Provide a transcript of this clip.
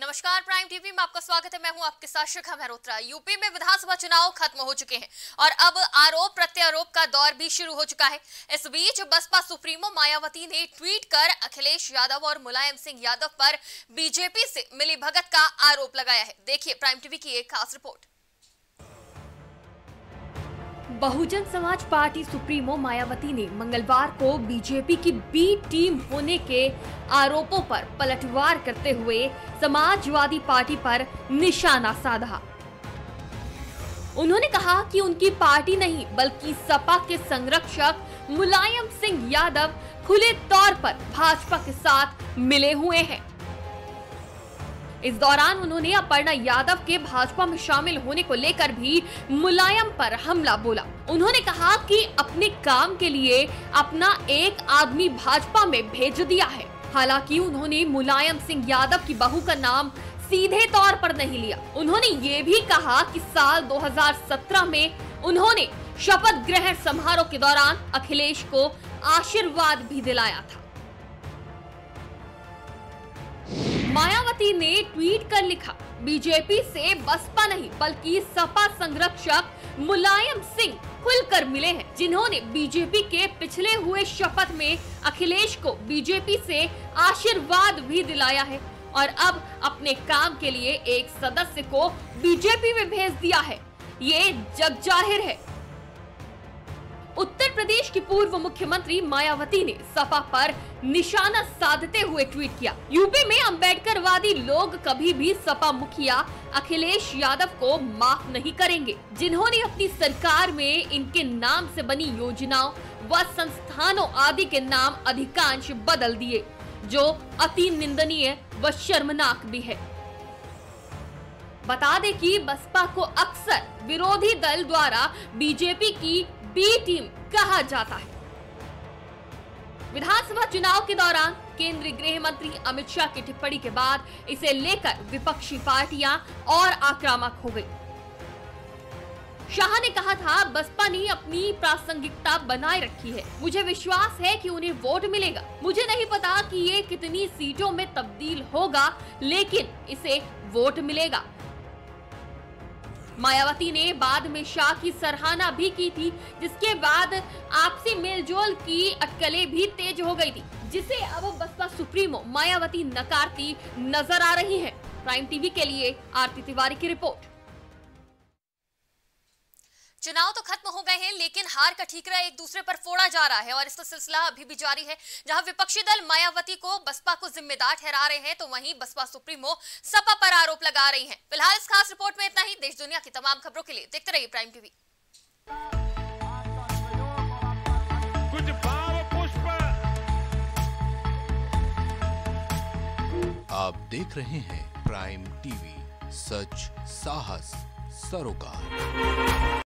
नमस्कार prime TV में आपका स्वागत है। मैं हूँ आपके साथ शिखा मेहरोत्रा यूपी में विधानसभा चुनाव खत्म हो चुके हैं और अब आरोप प्रत्यारोप का दौर भी शुरू हो चुका है। इस बीच बसपा सुप्रीमो मायावती ने ट्वीट कर अखिलेश यादव और मुलायम सिंह यादव पर बीजेपी से मिली भगत का आरोप लगाया है। देखिए प्राइम टीवी की एक खास report. Bahujan Samaj party supremo Mayawati ने मंगलवार को बीजेपी की बी टीम होने के आरोपों पर पलटवार करते हुए समाजवादी पार्टी पर निशाना साधा। उन्होंने कहा कि उनकी पार्टी नहीं, बल्कि सपा के संरक्षक मुलायम सिंह यादव खुले तौर पर भाजपा के साथ मिले हुए हैं। इस दौरान उन्होंने अपर्णा यादव के भाजपा में शामिल होने को लेकर भी मुलायम पर हमला बोला। उन्होंने कहा कि अपने काम के लिए अपना एक आदमी भाजपा में भेज दिया है। हालाँकि उन्होंने मुलायम सिंह यादव की बहू का नाम सीधे तौर पर नहीं लिया। उन्होंने ये भी कहा कि साल 2017 में उन्होंने शपथ ग्रहण समारोह के दौरान अखिलेश को आशीर्वाद भी दिलाया था। मायावती ने ट्वीट कर लिखा, बीजेपी से बसपा नहीं, बल्कि सपा संरक्षक मुलायम सिंह खुलकर मिले हैं, जिन्होंने बीजेपी के पिछले हुए शपथ में अखिलेश को बीजेपी से आशीर्वाद भी दिलाया है और अब अपने काम के लिए एक सदस्य को बीजेपी में भेज दिया है। ये जग ज़ाहिर है। उत्तर प्रदेश की पूर्व मुख्यमंत्री मायावती ने सपा पर निशाना साधते हुए ट्वीट किया। यूपी में अंबेडकरवादी लोग कभी भी सपा मुखिया अखिलेश यादव को माफ़ नहीं करेंगे। जिन्होंने अपनी सरकार में इनके नाम से बनी योजनाओं व संस्थानों आदि के नाम अधिकांश बदल दिए, जो अति निंदनीय व शर्मनाक भी है। बता दें कि बसपा को अक्सर विरोधी दल द्वारा बीजेपी की बी टीम कहा जाता है। विधानसभा चुनाव के दौरान केंद्रीय गृह मंत्री अमित शाह की टिप्पणी के बाद इसे लेकर विपक्षी पार्टियाँ और आक्रामक हो गई। शाह ने कहा था, बसपा ने अपनी प्रासंगिकता बनाए रखी है। मुझे विश्वास है कि उन्हें वोट मिलेगा। मुझे नहीं पता कि ये कितनी सीटों में तब्दील होगा, लेकिन इसे वोट मिलेगा। मायावती ने बाद में शाह की सराहना भी की थी, जिसके बाद आपसी मेलजोल की अटकलें भी तेज हो गई थी, जिसे अब बसपा सुप्रीमो मायावती नकारती नज़र आ रही है। प्राइम टीवी के लिए आरती तिवारी की रिपोर्ट। चुनाव तो खत्म हो गए हैं लेकिन हार का ठीकरा एक दूसरे पर फोड़ा जा रहा है और इसका सिलसिला अभी भी जारी है जहाँ विपक्षी दल मायावती को बसपा को जिम्मेदार ठहरा रहे हैं तो वहीं बसपा सुप्रीमो सपा पर आरोप लगा रही हैं। फ़िलहाल इस खास रिपोर्ट में इतना ही देश दुनिया की तमाम खबरों के लिए देखते रहिए प्राइम टीवी। कुछ भाव पुष्प। आप देख रहे हैं प्राइम टीवी सच साहस सरोकार।